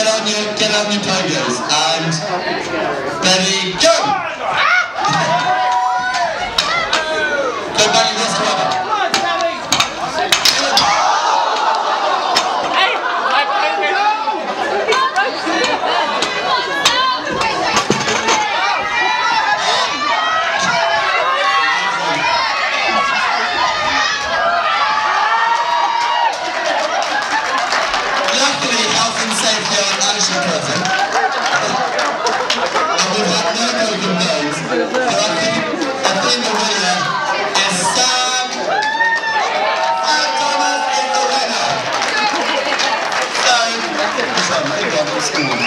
get on your get on your tigers and Betty go. go back выпускной.